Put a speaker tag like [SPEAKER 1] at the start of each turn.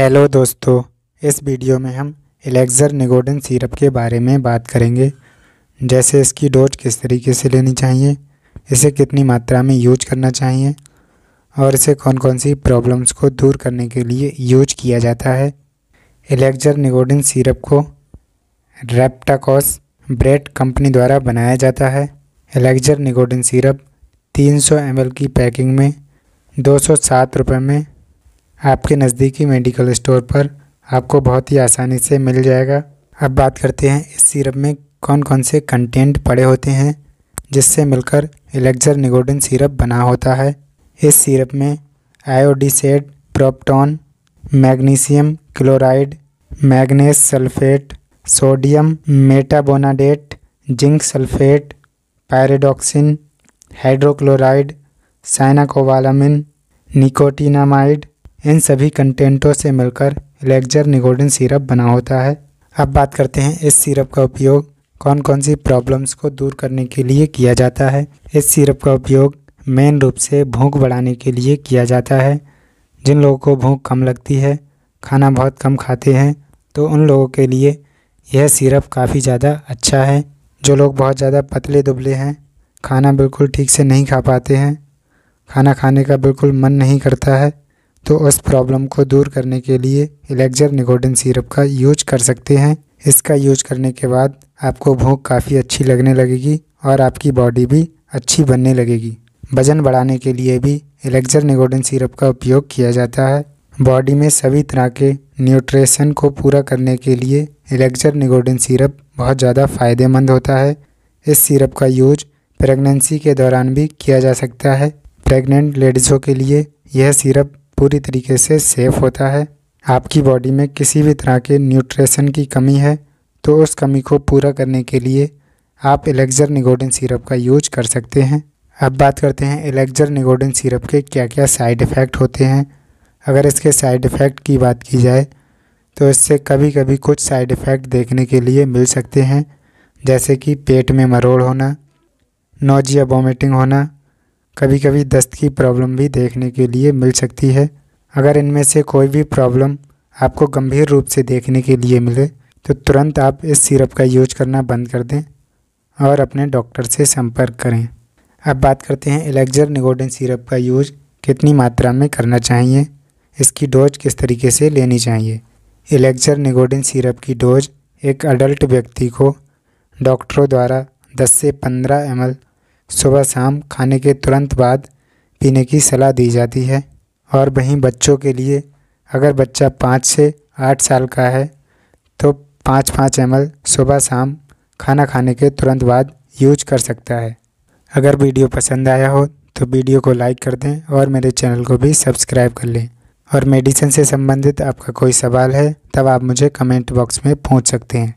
[SPEAKER 1] Hello दोस्तों, इस video में हम एलेक्ज़र निगोडन सिरप के बारे में बात करेंगे। जैसे इसकी डोज किस तरीके से लेनी चाहिए, इसे कितनी मात्रा में यूज़ करना चाहिए, और इसे कौन कौन सी प्रॉब्लम्स को दूर करने के लिए यूज़ किया जाता है। एलेक्ज़र निगोडन सिरप को रेप्टाकॉस ब्रेड कंपनी द्वारा बनाया जाता है। एलेक्ज़र निगोडन सिरप 300 सौ की पैकिंग में दो सौ में आपके नज़दीकी मेडिकल स्टोर पर आपको बहुत ही आसानी से मिल जाएगा। अब बात करते हैं इस सिरप में कौन कौन से कंटेंट पड़े होते हैं, जिससे मिलकर एलेक्जर निगोडिन सिरप बना होता है। इस सिरप में iodised, प्रोप्टॉन, magnesium, chloride, manganese sulphate, sodium, metavanadate, zinc sulphate pyridoxine hydrochloride, cyanocobalamin, nicotinamide इन सभी कंटेंटों से मिलकर एलेक्जर निगोडिन सिरप बना होता है। अब बात करते हैं इस सिरप का उपयोग कौन कौन सी प्रॉब्लम्स को दूर करने के लिए किया जाता है। इस सिरप का उपयोग मेन रूप से भूख बढ़ाने के लिए किया जाता है। जिन लोगों को भूख कम लगती है, खाना बहुत कम खाते हैं तो उन लोगों के लिए यह सिरप काफ़ी ज़्यादा अच्छा है। जो लोग बहुत ज़्यादा पतले दुबले हैं, खाना बिल्कुल ठीक से नहीं खा पाते हैं, खाना खाने का बिल्कुल मन नहीं करता है तो उस प्रॉब्लम को दूर करने के लिए इलेक्जर निकोडिन सिरप का यूज़ कर सकते हैं। इसका यूज़ करने के बाद आपको भूख काफ़ी अच्छी लगने लगेगी और आपकी बॉडी भी अच्छी बनने लगेगी। वज़न बढ़ाने के लिए भी इलेक्जर निकोडिन सिरप का उपयोग किया जाता है। बॉडी में सभी तरह के न्यूट्रिशन को पूरा करने के लिए इलेक्जर निकोडिन सिरप बहुत ज़्यादा फ़ायदेमंद होता है। इस सिरप का यूज़ प्रेगनेंसी के दौरान भी किया जा सकता है। प्रेग्नेंट लेडीज़ों के लिए यह सिरप पूरी तरीके से सेफ़ होता है। आपकी बॉडी में किसी भी तरह के न्यूट्रिशन की कमी है तो उस कमी को पूरा करने के लिए आप एलेक्जर निगोडिन सिरप का यूज़ कर सकते हैं। अब बात करते हैं एलेक्जर निगोडिन सिरप के क्या क्या साइड इफ़ेक्ट होते हैं। अगर इसके साइड इफ़ेक्ट की बात की जाए तो इससे कभी कभी कुछ साइड इफ़ेक्ट देखने के लिए मिल सकते हैं, जैसे कि पेट में मरोड़ होना नोजिया वॉमिटिंग होना कभी कभी दस्त की प्रॉब्लम भी देखने के लिए मिल सकती है। अगर इनमें से कोई भी प्रॉब्लम आपको गंभीर रूप से देखने के लिए मिले तो तुरंत आप इस सिरप का यूज़ करना बंद कर दें और अपने डॉक्टर से संपर्क करें। अब बात करते हैं एलेक्जर निगोडिन सिरप का यूज़ कितनी मात्रा में करना चाहिए, इसकी डोज किस तरीके से लेनी चाहिए। एलेक्जर निगोडिन सिरप की डोज एक अडल्ट व्यक्ति को डॉक्टरों द्वारा 10 से 15 एम सुबह शाम खाने के तुरंत बाद पीने की सलाह दी जाती है। और वहीं बच्चों के लिए अगर बच्चा पाँच से आठ साल का है तो पाँच पाँच एम सुबह शाम खाना खाने के तुरंत बाद यूज़ कर सकता है। अगर वीडियो पसंद आया हो तो वीडियो को लाइक कर दें और मेरे चैनल को भी सब्सक्राइब कर लें। और मेडिसिन से संबंधित आपका कोई सवाल है, तब आप मुझे कमेंट बॉक्स में पूछ सकते हैं।